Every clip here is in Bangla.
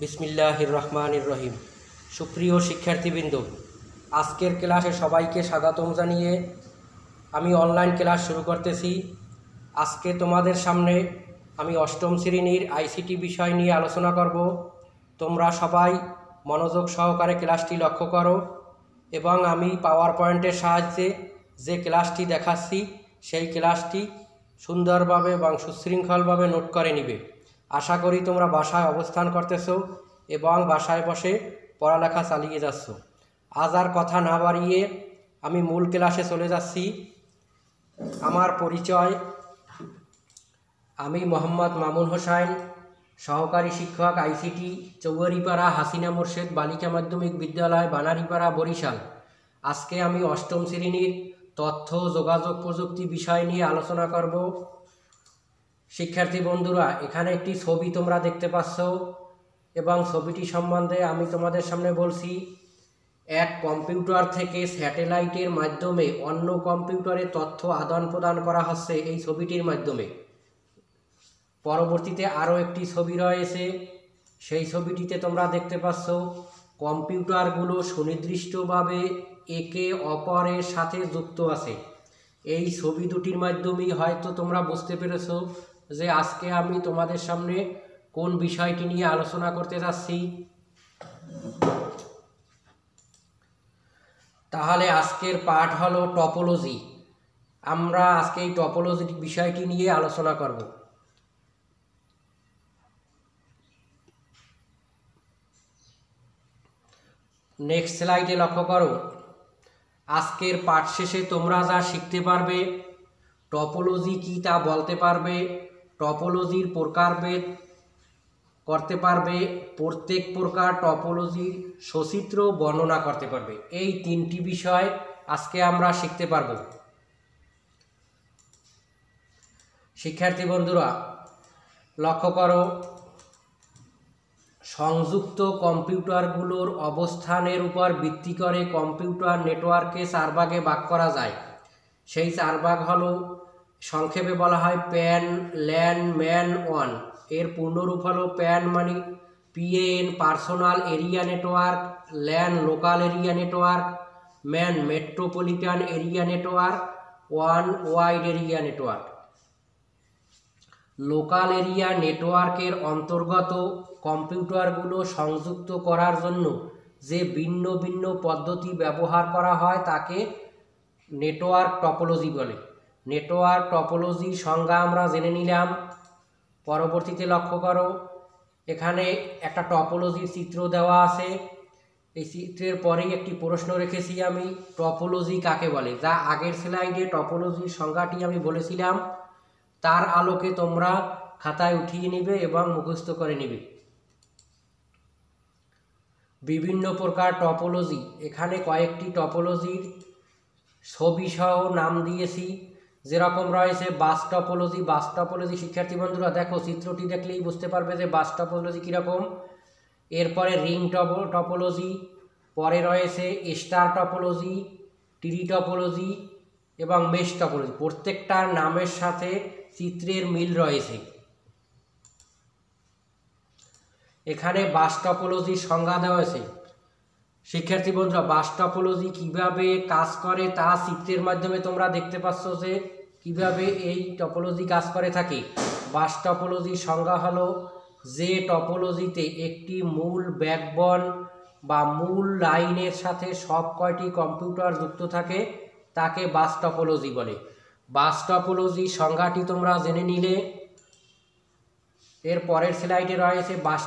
বিসমিল্লাহির রহমানির রহিম সুপ্রিয় শিক্ষার্থীবৃন্দ, আজকের ক্লাসে সবাইকে স্বাগতম জানিয়ে আমি অনলাইন ক্লাস শুরু করতেছি। আজকে তোমাদের সামনে আমি অষ্টম শ্রেণির আইসিটি বিষয় নিয়ে আলোচনা করব। তোমরা সবাই মনোযোগ সহকারে ক্লাসটি লক্ষ্য করো এবং আমি পাওয়ার পয়েন্টের সাহায্যে যে ক্লাসটি দেখাচ্ছি, সেই ক্লাসটি সুন্দরভাবে এবং সুশৃঙ্খলভাবে নোট করে নিবে। আশা করি তোমরা বাসায় অবস্থান করতেছ এবং বাসায় বসে পড়ালেখা চালিয়ে যাচ্ছ। আজ আর কথা না বাড়িয়ে আমি মূল ক্লাসে চলে যাচ্ছি। আমার পরিচয়, আমি মোহাম্মদ মামুন হোসাইন, সহকারী শিক্ষক আইসিটি চৌয়ারিপাড়া হাসিনা মোর্শেদ বালিকা মাধ্যমিক বিদ্যালয়, বানারীপাড়া, বরিশাল। আজকে আমি অষ্টম শ্রেণির তথ্য, যোগাযোগ প্রযুক্তি বিষয় নিয়ে আলোচনা করব। শিক্ষার্থী বন্ধুরা, এখানে একটি ছবি তোমরা দেখতে পাচ্ছ এবং ছবিটি সম্বন্ধে আমি তোমাদের সামনে বলছি, এক কম্পিউটার থেকে স্যাটেলাইটের মাধ্যমে অন্য কম্পিউটারে তথ্য আদান প্রদান করা হচ্ছে এই ছবিটির মাধ্যমে। পরবর্তীতে আরও একটি ছবি রয়েছে, সেই ছবিটিতে তোমরা দেখতে পাচ্ছ কম্পিউটারগুলো সুনির্দিষ্টভাবে একে অপরের সাথে যুক্ত আছে। এই ছবি দুটির মাধ্যমেই হয়তো তোমরা বুঝতে পেরেছ যে আজকে আমি তোমাদের সামনে কোন বিষয়টি নিয়ে আলোচনা করতে যাচ্ছি। তাহলে আজকের পাঠ হলো টপোলজি। আমরা আজকে এই টপোলজি বিষয়টি নিয়ে আলোচনা করব। নেক্সট স্লাইডে লক্ষ্য করো। আজকের পাঠ শেষে তোমরা যা শিখতে পারবে, টপোলজি কি তা বলতে পারবে টপোলজির প্রকারভেদ করতে পারবে, প্রত্যেক প্রকার টপোলজির সচিত্র বর্ণনা করতে পারবে। এই তিনটি বিষয় আজকে আমরা শিখতে পারব। শিক্ষার্থী বন্ধুরা, লক্ষ্য করো, সংযুক্ত কম্পিউটারগুলোর অবস্থানের উপর ভিত্তি করে কম্পিউটার নেটওয়ার্কে চার ভাগে করা যায়। সেই চার ভাগ হলো সংক্ষেপে বলা হয় প্যান, ল্যান, ম্যান ওয়ানের পূর্ণরূপ হলো প্যান মানে PN personal area network, LAN, local area network, MAN, metropolitan area network, one, wide area network. Local area নেটওয়ার্কের অন্তর্গত কম্পিউটারগুলো সংযুক্ত করার জন্য যে ভিন্ন ভিন্ন পদ্ধতি ব্যবহার করা হয় তাকে নেটওয়ার্ক টপোলজি বলে। নেটওয়ার্ক টপোলজি সংজ্ঞা আমরা জেনে নিলাম। পরবর্তীতে লক্ষ্য করো, এখানে একটা টপোলজির চিত্র দেওয়া আছে। এই চিত্রের পরেই একটি প্রশ্ন রেখেছি আমি, টপোলজি কাকে বলে? যা আগের স্লাইডে টপোলজির সংজ্ঞাটি আমি বলেছিলাম, তার আলোকে তোমরা খাতায় উঠিয়ে নিবে এবং মুখস্থ করে নিবে। বিভিন্ন প্রকার টপোলজি, এখানে কয়েকটি টপোলজির ছবি সহ নাম দিয়েছি। যেরকম রয়েছে বাস টপোলজি বাস টপোলজি শিক্ষার্থী বন্ধুরা, দেখো চিত্রটি দেখলেই বুঝতে পারবে যে বাস টপোলজি কীরকম। এরপরে রিং টপো, টপোলজি, পরে রয়েছে স্টার টপোলজি টিরি টপোলজি এবং মেশ টপোলজি। প্রত্যেকটার নামের সাথে চিত্রের মিল রয়েছে। এখানে বাস টপোলজির সংজ্ঞা দেওয়া আছে শিক্ষার্থী বন্ধুরা, বাস টপোলজি কীভাবে কাজ করে তা চিত্রের মাধ্যমে তোমরা দেখতে পাচ্ছ যে কীভাবে এই টপোলজি কাজ করে থাকে। বাস টপোলজির সংজ্ঞা হলো যে টপোলজিতে একটি মূল ব্যাকবন বা মূল লাইনের সাথে সব কয়টি কম্পিউটার যুক্ত থাকে, তাকে বাস টপোলজি বলে। বাস সংজ্ঞাটি তোমরা জেনে নিলে। এর পরের স্লাইডে রয়েছে বাস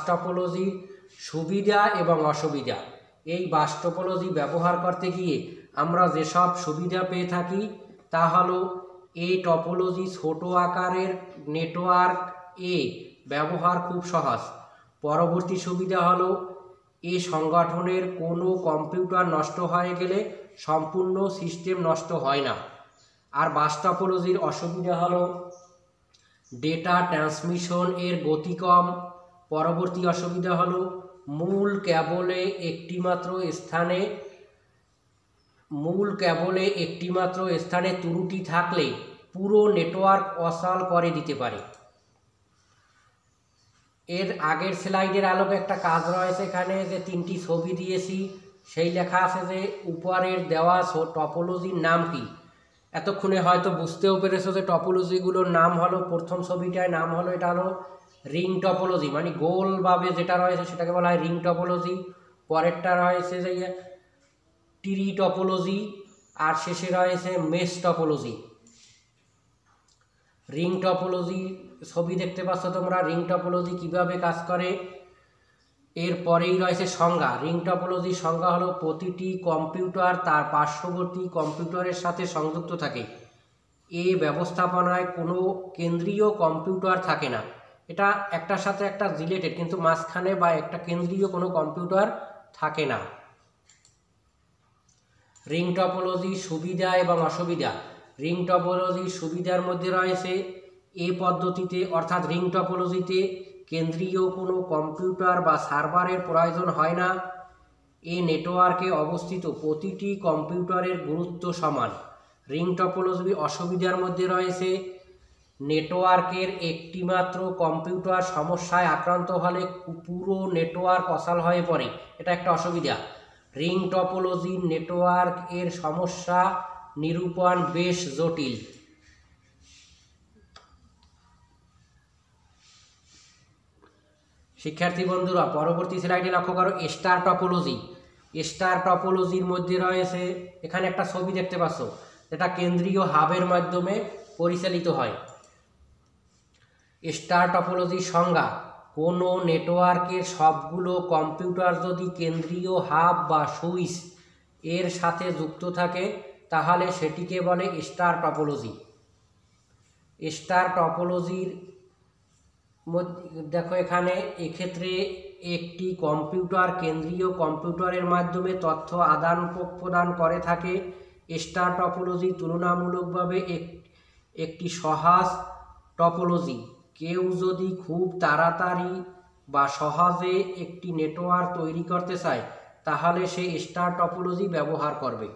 সুবিধা এবং অসুবিধা। এই বাস টপোলজি ব্যবহার করতে গিয়ে আমরা যেসব সুবিধা পেয়ে থাকি, তা হলো এই টপোলজি ছোট আকারের নেটওয়ার্ক এ ব্যবহার খুব সহজ। পরবর্তী সুবিধা হলো এ সংগঠনের কোনো কম্পিউটার নষ্ট হয়ে গেলে সম্পূর্ণ সিস্টেম নষ্ট হয় না। আর বাস টপোলজির অসুবিধা হলো ডেটা ট্রান্সমিশন এর গতি কম। পরবর্তী অসুবিধা হলো মূল ক্যাবলে একটিমাত্র স্থানে, মূল ক্যাবলে একটিমাত্র স্থানে ত্রুটি থাকলে পুরো নেটওয়ার্ক অসাল করে দিতে পারে। এর আগের স্লাইডের আলোকে একটা কাজ রয়েছে এখানে যে তিনটি ছবি দিয়েছি। সেই লেখা আছে যে উপরের দেওয়া টপোলজির নাম কি? এতক্ষণে হয়তো বুঝতেও পেরেছ যে টপোলজিগুলোর নাম হলো প্রথম ছবিটায় নাম হলো এটা হলো রিং টপোলজি মানে গোলভাবে যেটা রয়েছে সেটাকে বলা হয় রিং টপোলজি পরেরটা রয়েছে যে টিরি টপোলজি আর শেষে রয়েছে মেস টপোলজি রিং টপোলজি ছবি দেখতে পাচ্ছ তোমরা রিং টপোলজি কীভাবে কাজ করে? এরপরেই রয়েছে সংজ্ঞা। রিং টপোলজির সংজ্ঞা হলো প্রতিটি কম্পিউটার তার পার্শ্ববর্তী কম্পিউটারের সাথে সংযুক্ত থাকে। এ ব্যবস্থাপনায় কোনো কেন্দ্রীয় কম্পিউটার থাকে না। এটা একটার সাথে একটা রিলেটেড কিন্তু মাঝখানে বা একটা কেন্দ্রীয় কোনো কম্পিউটার থাকে না। রিং টপোলজি সুবিধা এবং অসুবিধা। রিং টপোলজির সুবিধার মধ্যে রয়েছে এ পদ্ধতিতে, অর্থাৎ রিং টপোলজিতে কেন্দ্রীয় কোনো কম্পিউটার বা সার্ভারের প্রয়োজন হয় না। এ নেটওয়ার্কে অবস্থিত প্রতিটি কম্পিউটারের গুরুত্ব সমান। রিং টপোলজি অসুবিধার মধ্যে রয়েছে নেটওয়ার্কের একটিমাত্র কম্পিউটার সমস্যায় আক্রান্ত হলে পুরো নেটওয়ার্ক অসাল হয়ে পড়ে। এটা একটা অসুবিধা। রিং টপোলজি নেটওয়ার্ক এর সমস্যা নিরূপণ বেশ জটিল। শিক্ষার্থী বন্ধুরা, পরবর্তী স্লাইডে লক্ষ্য করো, স্টার টপোলজি। স্টার টপোলজির মধ্যে রয়েছে, এখানে একটা ছবি দেখতে পাচ্ছ, যেটা কেন্দ্রীয় হাবের মাধ্যমে পরিচালিত হয়। স্টার টপোলজির সংজ্ঞা, কোনো নেটওয়ার্কের সবগুলো কম্পিউটার যদি কেন্দ্রীয় হাব বা সুইচ এর সাথে যুক্ত থাকে, তাহলে সেটিকে বলে স্টার টপোলজি। স্টার টপোলজির দেখো এখানে, এক্ষেত্রে একটি কম্পিউটার কেন্দ্রীয় কম্পিউটারের মাধ্যমে তথ্য আদান প্রদান করে থাকে। স্টার টপোলজি তুলনামূলকভাবে একটি সহজ টপোলজি। কেউ যদি খুব তাড়াতাড়ি বা সহজে একটি নেটওয়ার্ক তৈরি করতে চায়, তাহলে সে স্টার টপোলজি ব্যবহার করবে।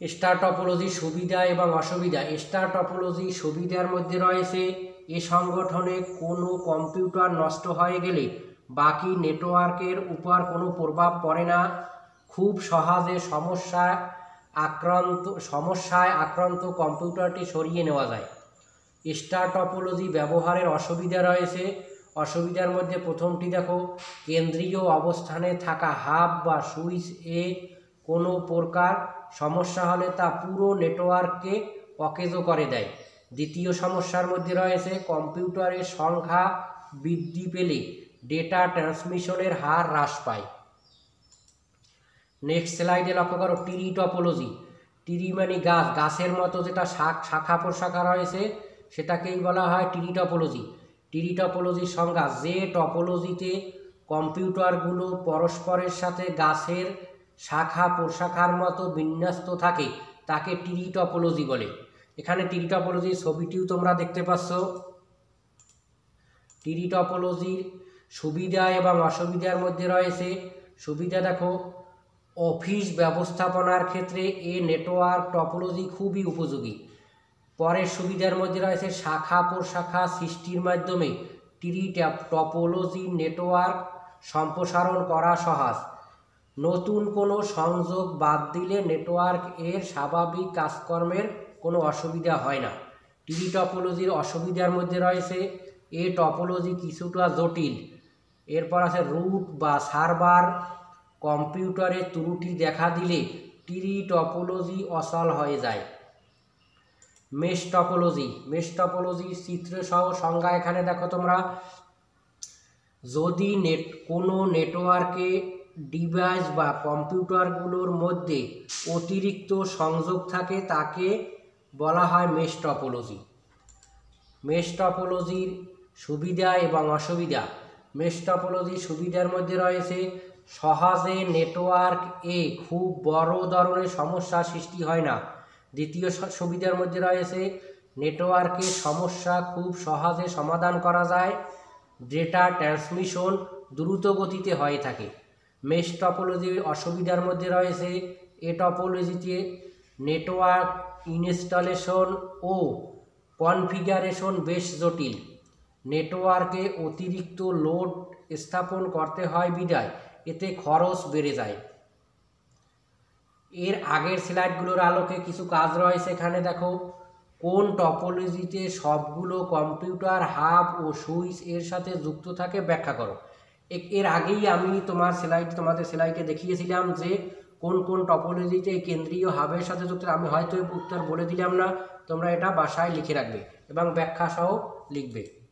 স্টার টপোলজি সুবিধা এবং অসুবিধা। স্টার টপোলজি সুবিধার মধ্যে রয়েছে, এ সংগঠনে কোনো কম্পিউটার নষ্ট হয়ে গেলে বাকি নেটওয়ার্কের উপর কোনো প্রভাব পড়ে না। খুব সহজে সমস্যা আক্রান্ত, সমস্যায় আক্রান্ত কম্পিউটারটি সরিয়ে নেওয়া যায়। স্টার টপোলজি ব্যবহারের অসুবিধা রয়েছে। অসুবিধার মধ্যে প্রথমটি দেখো, কেন্দ্রীয় অবস্থানে থাকা হাব বা সুইচ এ কোনো প্রকার সমস্যা হলে তা পুরো নেটওয়ার্ককে অকেজো করে দেয়। দ্বিতীয় সমস্যার মধ্যে রয়েছে, কম্পিউটারের সংখ্যা বৃদ্ধি পেলে ডেটা ট্রান্সমিশনের হার হ্রাস পায়। নেক্সট স্লাইডে লক্ষ্য করো, টিরি টপোলজি। টিরি মানে গাছ। গাছের মতো যেটা শাক শাখা প্রশাখা রয়েছে, সেটাকেই বলা হয় টিরি টপোলজি। টিরি টপোলজির সংজ্ঞা, যে টপোলজিতে কম্পিউটারগুলো পরস্পরের সাথে গাছের শাখা প্রশাখার মতো বিন্যস্ত থাকে, তাকে টিরি টপোলজি বলে। এখানে টিরি টপোলজির ছবিটিও তোমরা দেখতে পাচ্ছ। টিরি টপোলজির সুবিধা এবং অসুবিধার মধ্যে রয়েছে। সুবিধা দেখো অফিস ব্যবস্থাপনার ক্ষেত্রে এ নেটওয়ার্ক টপোলজি খুবই উপযোগী। পরের সুবিধার মধ্যে রয়েছে শাখা প্রশাখা সৃষ্টির মাধ্যমে টিরি টপোলজি নেটওয়ার্ক সম্প্রসারণ করা সহজ। নতুন কোনো সংযোগ বাদ দিলে নেটওয়ার্ক এর স্বাভাবিক কাজকর্মের কোনো অসুবিধা হয় না। টিভি টপোলজির অসুবিধার মধ্যে রয়েছে এ টপোলজি কিছুটা জটিল। এরপর আছে রুট বা সার্ভার। কম্পিউটারে ত্রুটি দেখা দিলে টিরি টপোলজি অচল হয়ে যায়। মেশ টপোলজি মেশ টপোলজি চিত্রসহ সংজ্ঞা এখানে দেখো তোমরা। যদি নেট কোনো নেটওয়ার্কে ডিভাইস বা কম্পিউটারগুলোর মধ্যে অতিরিক্ত সংযোগ থাকে, তাকে বলা হয় মেশ টপোলজি টপোলজির সুবিধা এবং অসুবিধা। মেশ টপোলজির সুবিধার মধ্যে রয়েছে সহজে নেটওয়ার্ক এ খুব বড় ধরনের সমস্যা সৃষ্টি হয় না। দ্বিতীয় সুবিধার মধ্যে রয়েছে, নেটওয়ার্কের সমস্যা খুব সহজে সমাধান করা যায়। ডেটা ট্রান্সমিশন দ্রুত গতিতে হয়ে থাকে। মেশ টপোলজির অসুবিধার মধ্যে রয়েছে। এ টপোলজিতে নেটওয়ার্ক ইনস্টলেশন ও কনফিগারেশন বেশ জটিল। নেটওয়ার্কে অতিরিক্ত লোড স্থাপন করতে হয় বিদায়। এতে খরচ বেড়ে যায়। এর আগের স্লাইডগুলোর আলোকে কিছু কাজ রয়েছে। এখানে দেখো, কোন টপোলজিতে সবগুলো কম্পিউটার হাব ও সুইচ এর সাথে যুক্ত থাকে ব্যাখ্যা করো। এর আগেই আমি তোমার স্লাইড, তোমাদের স্লাইডে দেখিয়েছিলাম যে কোন কোন টপোলজিতে কেন্দ্রীয় হাবের সাথে যুক্ত, আমি হয়তো উত্তর বলে দিলাম না, তোমরা এটা বাসায় লিখে রাখবে এবং ব্যাখ্যা সহ লিখবে।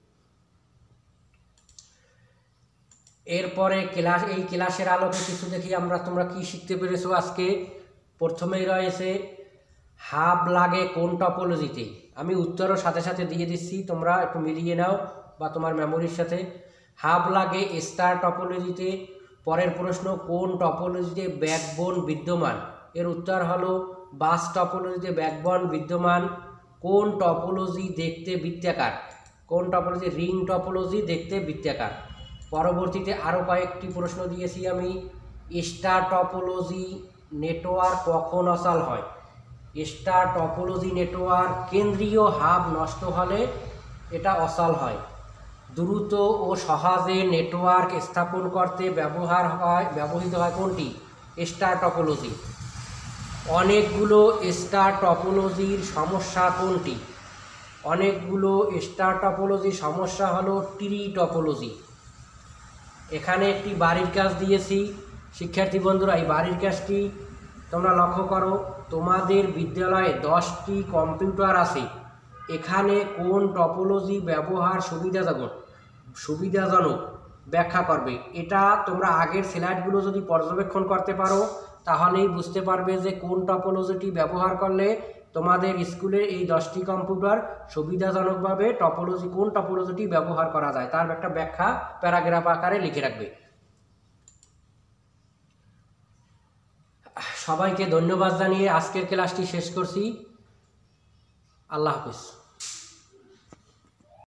এরপরে ক্লাস, এই ক্লাসের আলোকে কিছু দেখি আমরা, তোমরা কি শিখতে পেরেছ আজকে? প্রথমেই রয়েছে, হাব লাগে কোন টপোলজিতে? আমি উত্তরও সাথে সাথে দিয়ে দিচ্ছি, তোমরা একটু মিলিয়ে নাও, বা তোমার মেমোরির সাথে। হাব লাগে স্টার টপোলজিতে পরের প্রশ্ন, কোন টপোলজিতে ব্যাকবোন বিদ্যমান? এর উত্তর হলো, বাস টপোলজিতে ব্যাকবোন বিদ্যমান, কোন টপোলজি দেখতে বৃত্তাকার? কোন টপোলজি রিং টপোলজি দেখতে বৃত্তাকার? পরবর্তীতে আরও কয়েকটি প্রশ্ন দিয়েছি আমি। স্টার টপোলজি নেটওয়ার্ক কখন অসাল হয়? স্টার টপোলজি নেটওয়ার্ক কেন্দ্রীয় হাব নষ্ট হলে এটা অসাল হয়। দ্রুত ও সহজে নেটওয়ার্ক স্থাপন করতে ব্যবহার হয়, ব্যবহৃত হয় কোনটি? স্টার টপোলজি অনেকগুলো স্টার টপোলজির সমস্যা কোনটি? অনেকগুলো স্টার টপোলজির সমস্যা হলো ট্রি টপোলজি এখানে একটি বাড়ির কাজ দিয়েছি। শিক্ষার্থী বন্ধুরা, এই বাড়ির কাজটি তোমরা লক্ষ্য করো, তোমাদের বিদ্যালয়ে দশটি কম্পিউটার আছে। এখানে কোন টপোলজি ব্যবহার সুবিধাজনক সুবিধাজনক ব্যাখ্যা করবে। এটা তোমরা আগের স্লাইডগুলো যদি পর্যবেক্ষণ করতে পারো, তাহলেই বুঝতে পারবে যে কোন টপোলজিটি ব্যবহার করলে তোমাদের স্কুলের এই দশটি কম্পিউটার সুবিধাজনকভাবে টপোলজি, কোন টপোলজিটি ব্যবহার করা যায়, তার একটা ব্যাখ্যা প্যারাগ্রাফ আকারে লিখে রাখবে। সবাইকে ধন্যবাদ জানিয়ে আজকের ক্লাসটি শেষ করছি। আল্লাহ হাফিজ।